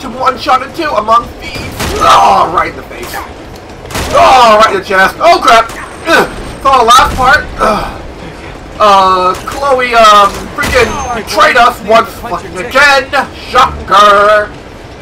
to Uncharted two among thieves. Oh, right in the face. Oh, right in the chest. Oh, crap. Ugh. The last part. Ugh. Uh, Chloe, um, freaking betrayed us once fucking again. Shocker.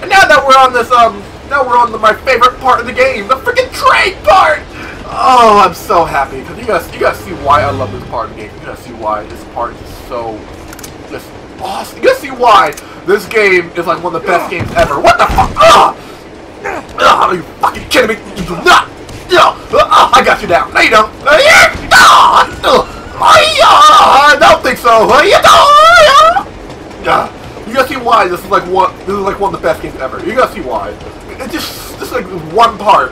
And now that we're on this, um, now we're on the, my favorite part of the game, the freaking trade part. Oh, I'm so happy because you guys, you guys see why I love this part of the game. You guys see why this part is so just awesome. You guys see why this game is like one of the best games ever. What the fuck? Ugh! Ugh, are you fucking kidding me? You do not! Ugh, I got you down. No, you don't. Uh, I don't think so. You don't. You guys see why this is like one. This is like one of the best games ever. You gotta see why. It just, just like one part,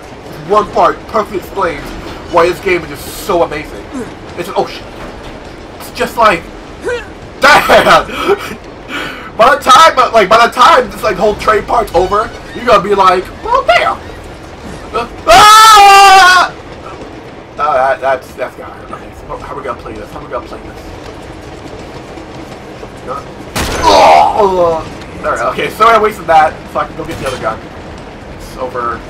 one part perfectly explains why this game is just so amazing. It's oh shit. It's just like, damn. By the time, like by the time this like whole trade part's over, you're gonna be like, well, damn. Uh, ah! Oh, that, that's that's got hurt. Okay, so how we gonna play this? How we gonna play this? Oh! There go. Okay, so I wasted that, so I can go get the other gun. It's over.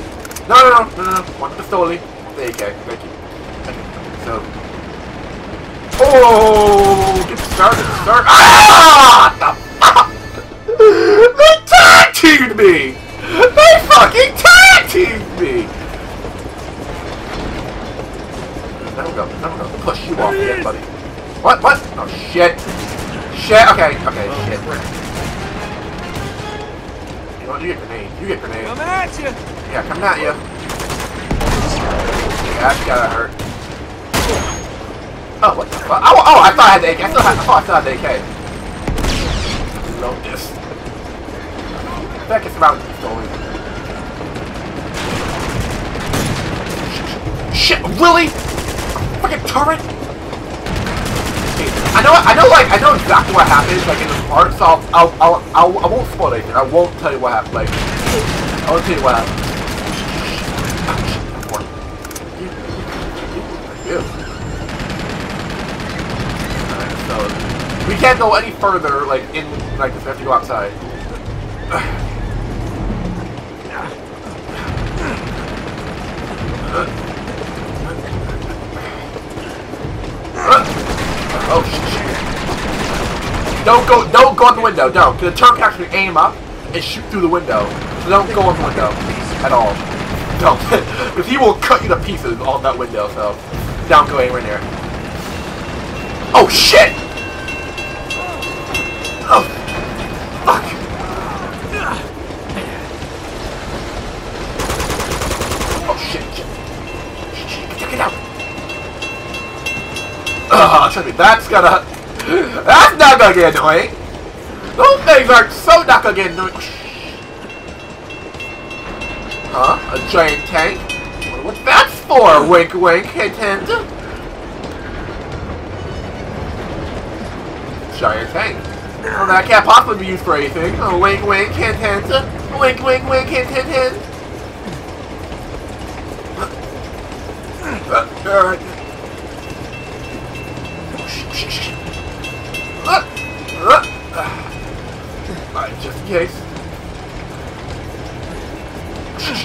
No, no, no, no, no. One pistoli. The AK. Thank you. Okay, so. Oh! Get started. Start. Ah! There we go. There we go. Push you off again, buddy. What? What? Oh shit. Shit. Okay. Okay. Shit. You know? You get grenade. You get grenade. Come at you! Yeah, coming at you. Yeah, that's gotta hurt. Oh, what the fuck? Oh, oh, I thought I had the AK. I still had, I thought I still had the AK. Reload this. That gets around stolen. Shit, really? Fucking turret? I know, I know, like, I know exactly what happens, like, in this part, so I'll, I'll, I'll, I won't spoil anything. I won't tell you what happened, like, I won't tell you what happened. Ew. Alright, so, we can't go any further, like, in, like, we have to go outside. Oh shit! Don't go! Don't go out the window. Don't. The can actually aim up and shoot through the window. So don't go out the window at all. Don't, because he will cut you to pieces on that window. So don't go anywhere near. Oh shit! Ugh, trust me, that's gonna... That's not gonna get annoying! Those things are so not gonna get annoying. Huh? A giant tank? What that's for? Wink wink, hint hint. Giant tank. Well, that can't possibly be used for anything. Oh, wink wink, hint hint. Wink wink wink, hint hint hint. Uh, alright. Alright, just in case.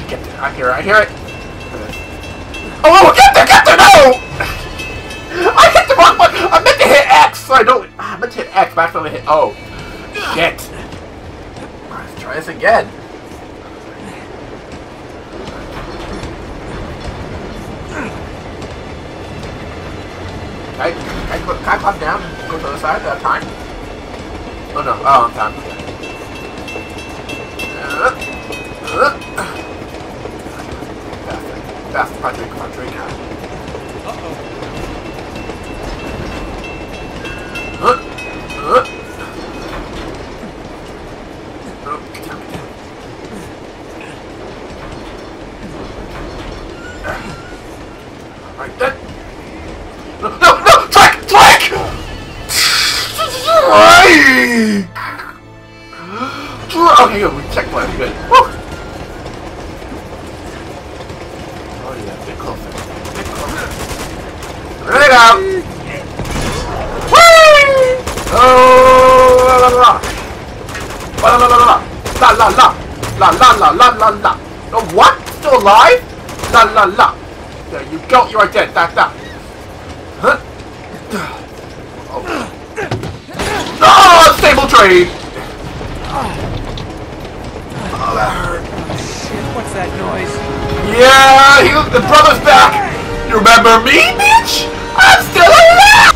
Get there, I hear it, I hear it. Oh, oh, get there, get there, no! I hit the wrong button! I meant to hit X, so I don't... I meant to hit X, but I accidentally hit O. Shit. Let's try this again. Can I, can can I down and go to the other side at a time? Oh no, oh, I'm time. Uh, uh. Faster, faster, Patrick, Patrick. Uh-oh. Out! Whee! Oh, la la la. La la la la la. La la la. La la la la la la. Oh, what? Still alive? La la la. There you go. You are dead. That that. Huh? Oh. oh, stable trade. Oh, that hurt. Shit, what's that noise? Yeah, he, the brother's back. You remember me, bitch? I'm still alive.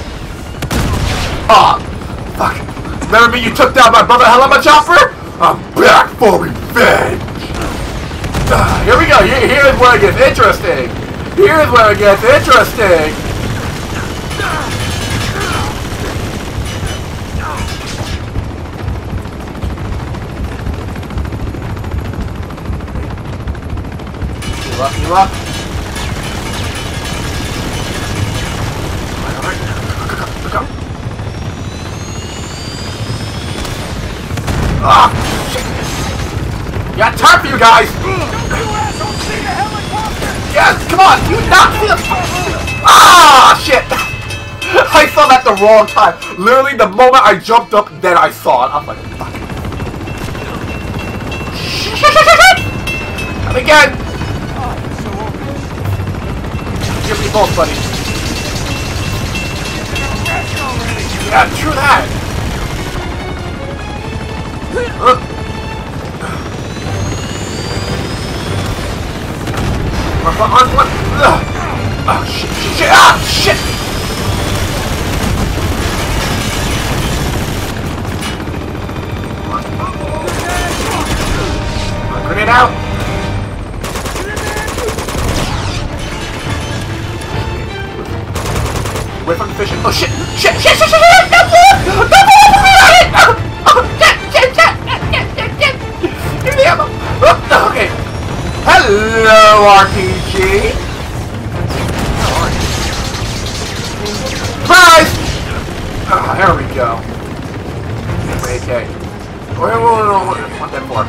Oh, fuck. Remember me? You took down my brother Helama Chopper? I'm back for revenge. Ah, here we go. Here, here's where it gets interesting. Here's where it gets interesting. Heal up, Ah! Got time for you guys! Yes, come on! You knocked me Ah! Shit! I saw that the wrong time. Literally, the moment I jumped up, then I saw it. I'm like, fuck. And again! Give me both, buddy. Yeah, true that. Huh? On, on, on. Ugh. Oh, shit, shit, shit, ah, shit! Uh, Grenade out! Wait from the fishing. Oh shit! Shit! Shit! Shit! Shit! shit. No more! No more! Oh, shit! Hello, RPG. Surprise! Ah, there we go. Okay. Wait, wait, wait, wait, what, what that for?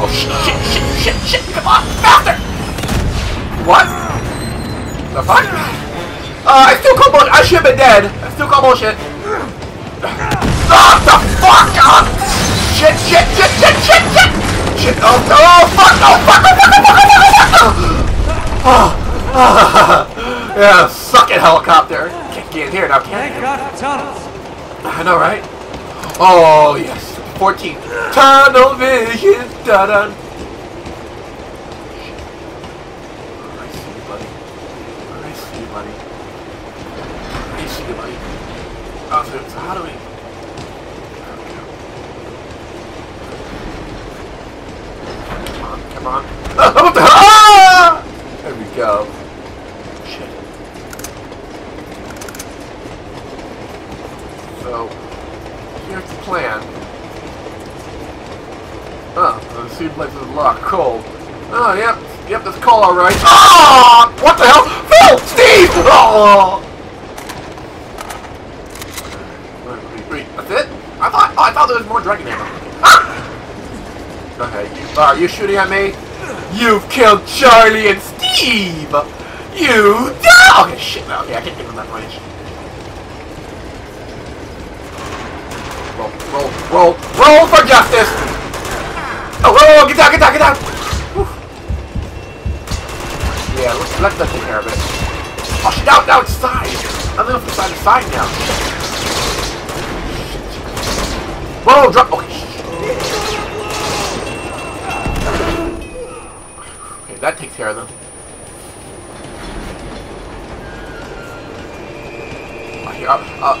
Oh shit, shit, shit, shit, come on, faster! What? The fuck? Uh, I still call bullshit, I should have been dead. I still call bullshit. Oh, the fuck! Oh, shit, shit, shit, shit, shit, shit! Shit, oh, oh, oh, fuck, oh, fuck, oh, fuck, oh, fuck, oh, fuck, oh, fuck, oh. Ah, ah, yeah, suck it, helicopter. Can't get in here now, can Thank God tunnels. I know, right? Oh, yes. 14. Tunnel vision. Da da. I see you, buddy. I see you, buddy. I see you, buddy. Oh, so how do we... Come on. Ah, ah! There we go. Shit. So, here's the plan. Oh, the seed place is locked. Cold. Oh, yep. Yep, that's cold, alright. Oh! What the hell? Phil! Steve! Oh! Wait, wait, wait. That's it? I thought, oh, I thought there was more dragon ammo. Ah! Okay, you, are you shooting at me? You've killed Charlie and Steve! You die! Okay, oh, shit, no, okay, I can't give him that range. Roll, roll, roll, roll for justice! Oh, whoa, get down, get down, get down! Whew. Yeah, let's let that take care of it. Oh, shit, it's side! I'm going from side to side now. Whoa, drop, okay. Care of them. Oh, here, uh, uh,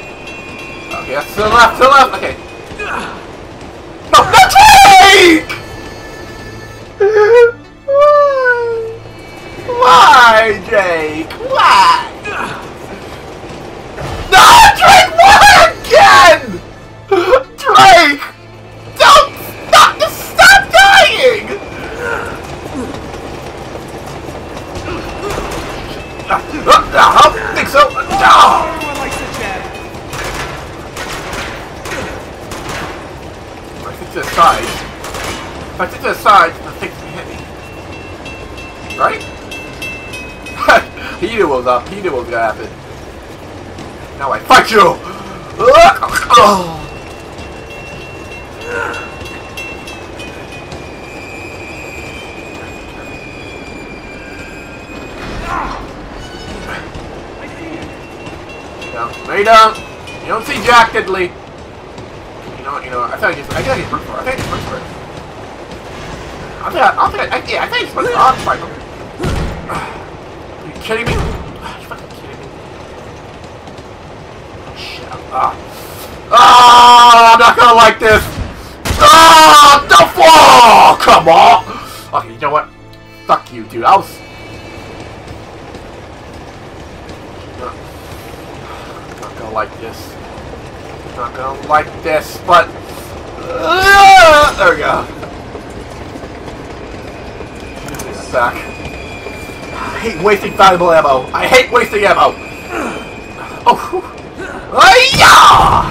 okay, that's to the left, to the left, okay. No, no, Drake! Why? Why, Jake? Why? To the side, if I stick to the side, the thing can hit me. Right? he knew what was up. He knew what was gonna happen. Now I fight you! Oh. No, you don't. You don't see Jack Diddley. You know. I thought I just, I thought I just looked for it. I think I just looked for it. I think, I, I think, I, yeah, I think I just for it. Fight him. Are you kidding me? Are you fucking kidding me? Shit. Ah. Ah, I'm not gonna like this. Ah, the fall. Come on. Okay, you know what? Fuck you, dude. I was. Not gonna like this. Not gonna like this, but uh, there we go. Back. I hate wasting valuable ammo. I hate wasting ammo. Oh. Hiya!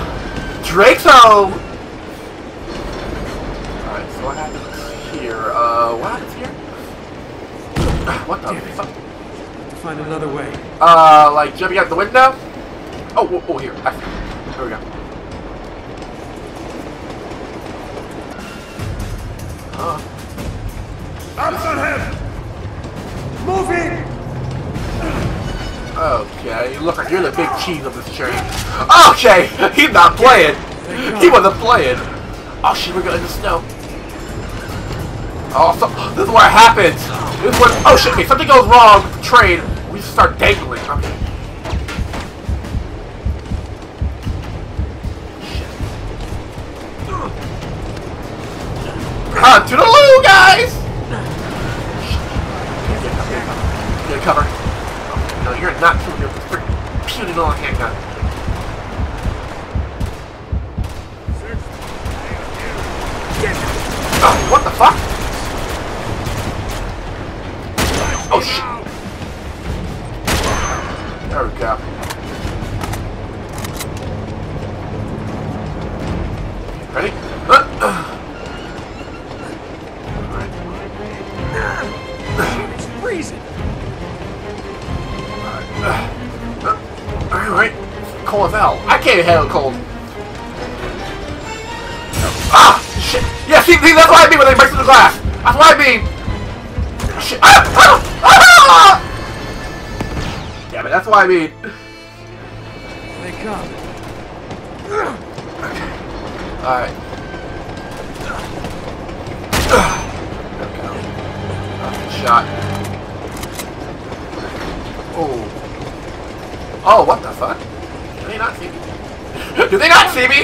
Drake's home! Alright, so what happens here? Uh, what happens here? What the fuck? Find another way. Uh, like jumping out the window? Oh, oh, oh here. There we go. Uh, Up on him! Moving! okay, you look like you're the big cheese of this train. Okay, he's not playing. He wasn't playing. Oh shit, we're going in the snow. Oh, so, this is what happens. This is what. Oh shit, okay, something goes wrong with the train. We start dangling. Okay. Huh, to the loo, guys! Get cover. Oh, no, you're not too good. Freaking puny little handgun. Oh, what the fuck? Oh shit. There we go. Ready? Hell. I can't handle cold. Ah! Shit! Yeah, see, see, that's what I mean when they break through the glass! That's what I mean! Shit! Ah! Ah! Ah! Damn it, that's what I mean. They come. Alright. Shot. Oh. Oh, what the fuck? Do they not see me? Do they not see me?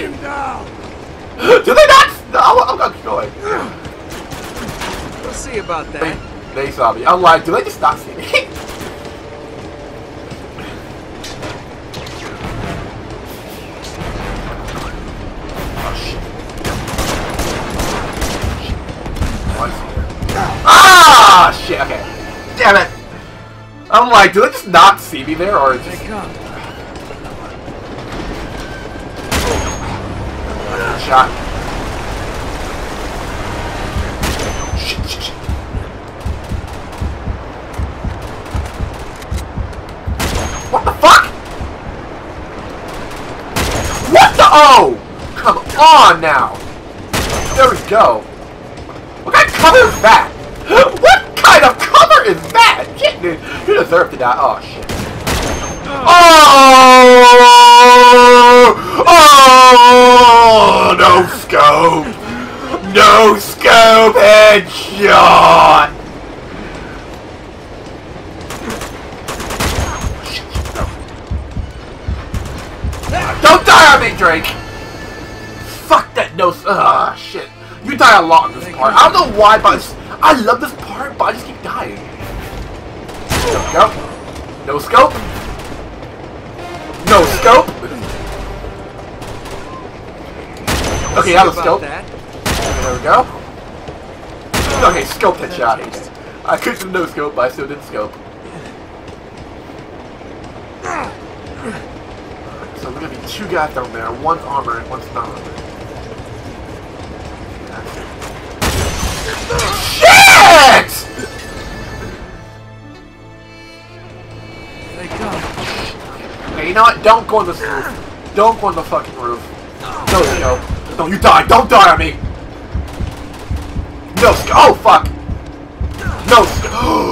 Do they not? No, I'm, I'm gonna keep going. We'll see about that. they saw me. I'm like, do they just not see me? oh shit. Shit. I see her. Ah! Shit, okay. Damn it! I'm like, do they just not see me there, or is They just come. Shot? Shit, shit, shit. What the fuck? What the? Oh! Come on now! There we go. What kind of cover is that? What kind of cover is that? Shit, dude. You deserve to die. Oh, shit. Oh! Oh! No scope! No scope headshot! Don't die on me, Drake! Fuck that no... Ah, shit. You die a lot in this part. I don't know why, but I, love this part, but I just keep dying. We go. No scope. Okay, that was scope. that. There we go. Okay, scope that shot. I could have no scope, but I still did scope. So we're gonna be two guys down there. One's armor and one's not armor. Shit! They come. Okay, you know what? Don't go on this roof. Don't go on the fucking roof. No, no. Don't you die. Don't die on me. No, oh fuck. No,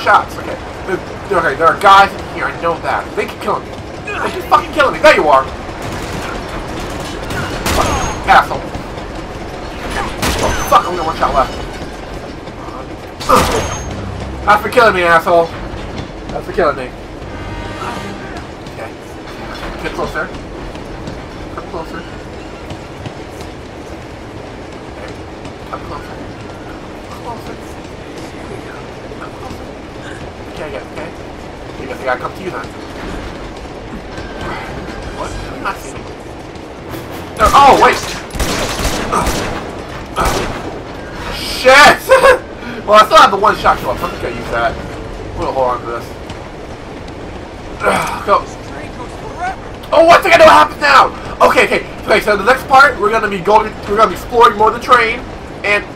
shots, okay? There, okay, there are guys in here, I know that. They can kill me. They can fucking kill me. There you are. Fucking asshole. Oh, fuck, only one shot left. That's for killing me, asshole. That's for killing me. Okay. Get closer. Come closer. Come closer. Okay, okay. I guess I gotta come to you then. What? I'm not seeing. Oh, wait! Shit! well, I still have the one shot kill. I'm just gonna use that. I'm gonna hold on to this. Go. Oh, I think I know what now. Okay, okay, okay. So the next part, we're gonna be going, we're gonna be exploring more of the train, and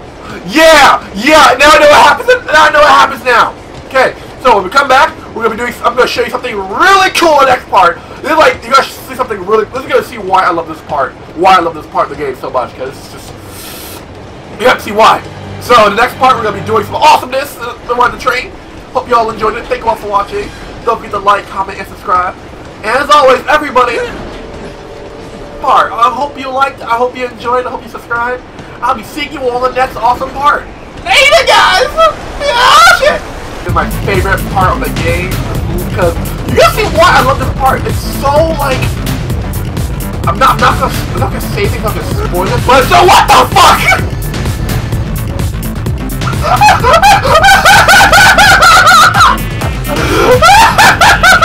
yeah, yeah. Now I know what happens. Now I know what happens now. Okay, so when we come back, we're gonna be doing. I'm gonna show you something really cool in the next part. This is like you guys should see something really. This is gonna see why I love this part. Why I love this part of the game so much because it's just you have to see why. So in the next part, we're gonna be doing some awesomeness uh, around the train. Hope you all enjoyed it. Thank you all for watching. Don't forget to like, comment, and subscribe. And as always, everybody, part. I hope you liked. I hope you enjoyed. I hope you subscribed. I'll be seeing you all in the next awesome part. Later, guys. Yeah, shit. Is my favorite part of the game because you guys see why I love this part. It's so like. I'm not, I'm not gonna, I'm not gonna say things, I'm gonna spoil it, but so what the fuck?